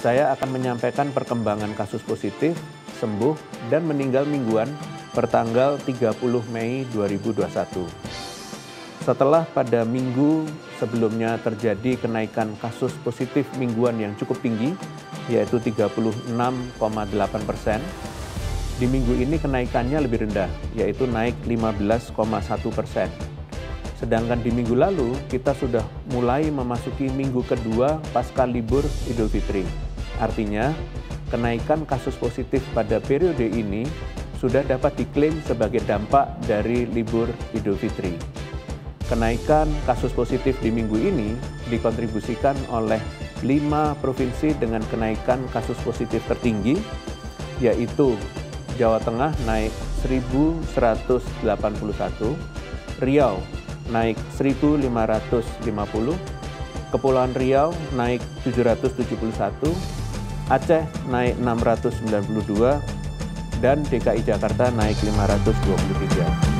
saya akan menyampaikan perkembangan kasus positif, sembuh, dan meninggal mingguan pertanggal 30 Mei 2021. Setelah pada minggu sebelumnya terjadi kenaikan kasus positif mingguan yang cukup tinggi, yaitu 36,8 persen, di minggu ini kenaikannya lebih rendah, yaitu naik 15,1 persen. Sedangkan di minggu lalu kita sudah mulai memasuki minggu kedua pasca libur Idul Fitri. Artinya, kenaikan kasus positif pada periode ini sudah dapat diklaim sebagai dampak dari libur Idul Fitri. Kenaikan kasus positif di minggu ini dikontribusikan oleh lima provinsi dengan kenaikan kasus positif tertinggi, yaitu Jawa Tengah naik 1.181, Riau naik 1.550, Kepulauan Riau naik 771, Aceh naik 692, dan DKI Jakarta naik 523.